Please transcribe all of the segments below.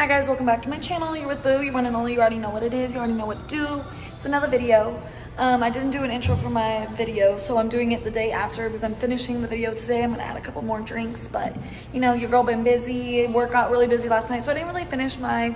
Hi guys, welcome back to my channel. You're with Boo. You want to know, you already know what it is. You already know what to do. It's another video. Um, I didn't do an intro for my video, so I'm doing it the day after because I'm finishing the video today. I'm gonna add a couple more drinks, but you know, your girl been busy. Work got really busy last night, so I didn't really finish my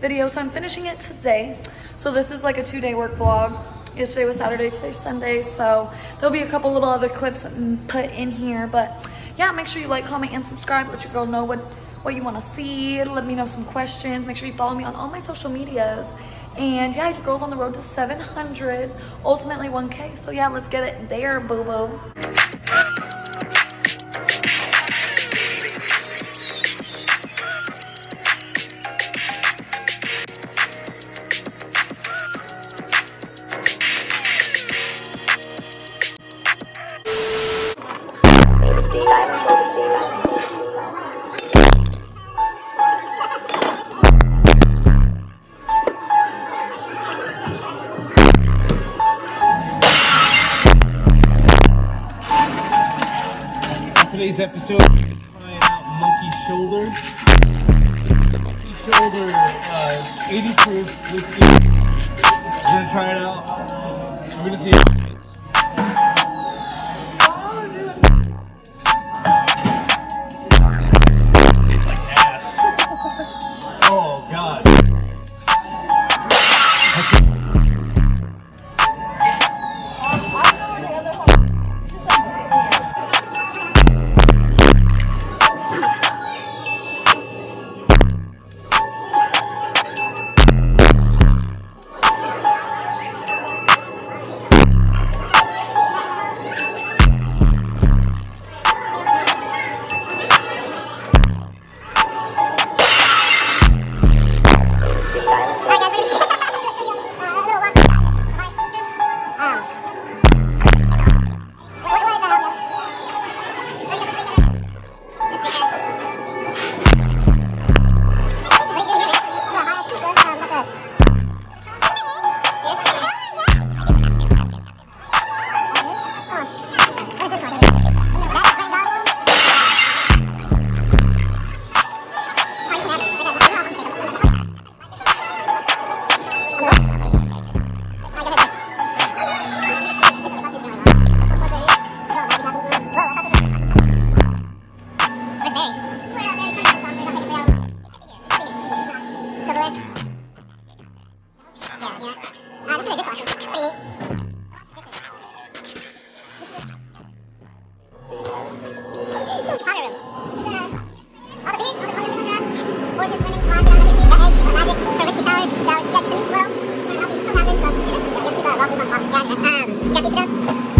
video. So I'm finishing it today. So this is like a two-day work vlog. Yesterday was Saturday, today's Sunday. So there'll be a couple little other clips put in here, but yeah, make sure you like, comment, and subscribe. Let your girl know what what you want to see. Let me know some questions. Make sure you follow me on all my social medias. And yeah, your girl's on the road to 700, ultimately 1K. So yeah, let's get it there, boo-boo. Today's episode, we're trying out Monkey Shoulder. Monkey Shoulder, uh, 80 proof whiskey. We're gonna try it out. We're gonna see Capitro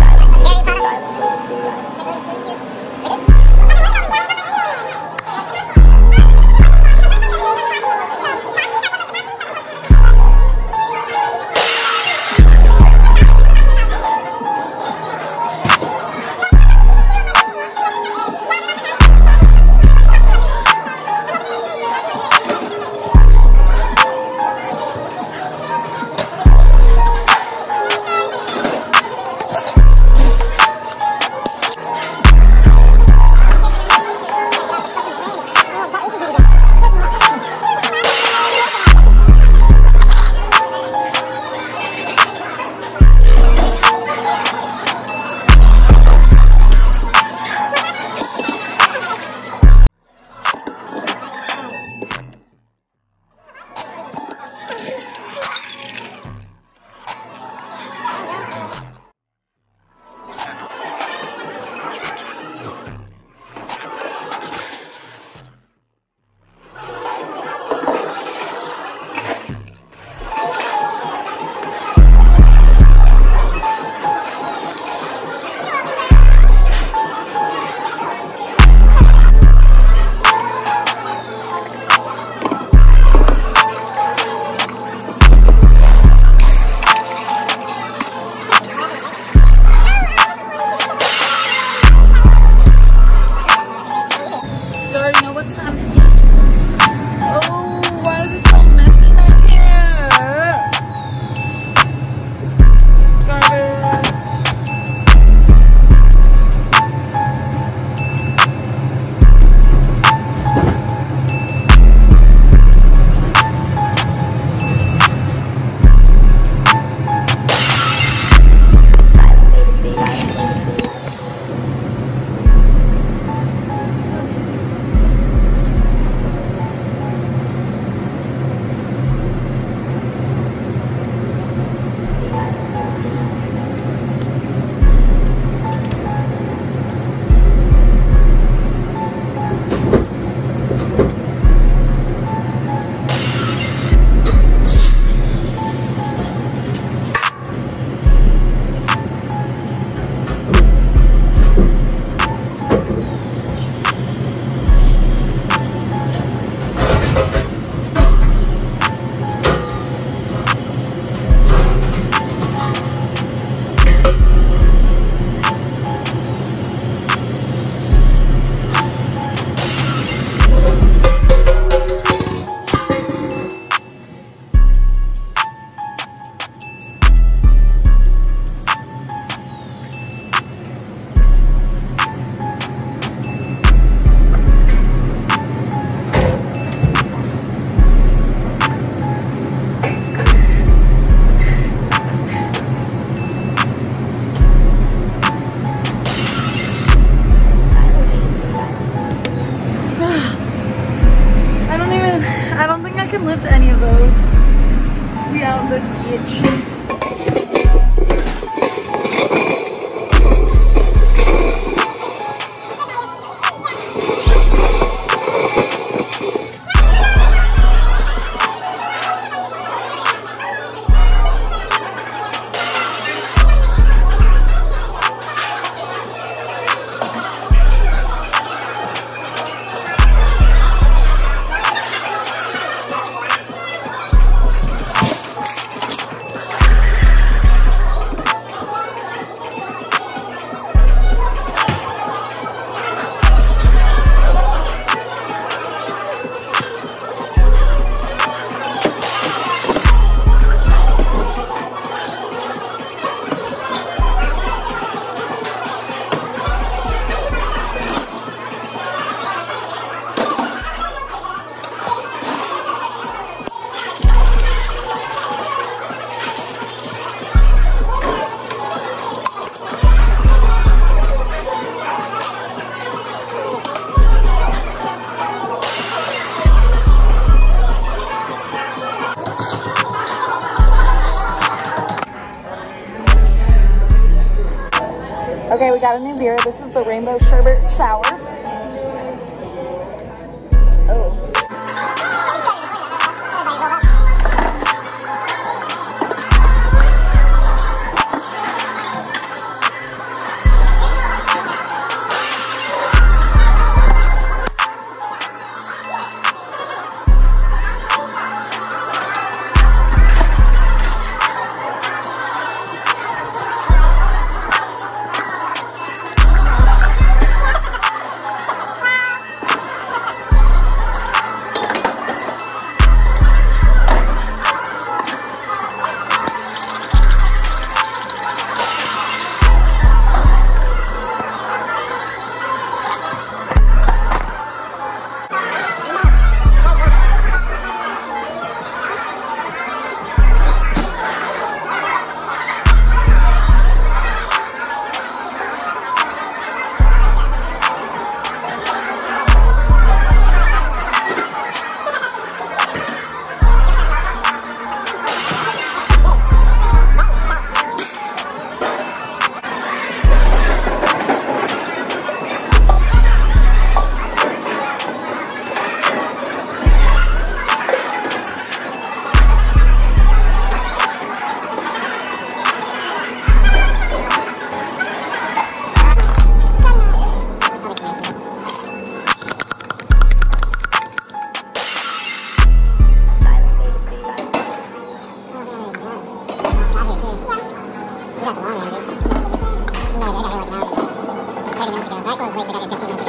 can lift any of those. We out this bitch. Okay, we got a new beer. This is the Rainbow Sherbet Sour. だと思うんで、今から出かけようかなと思って、帰り直してから、バイクを越えてから出てきます。